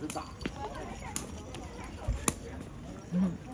直打。嗯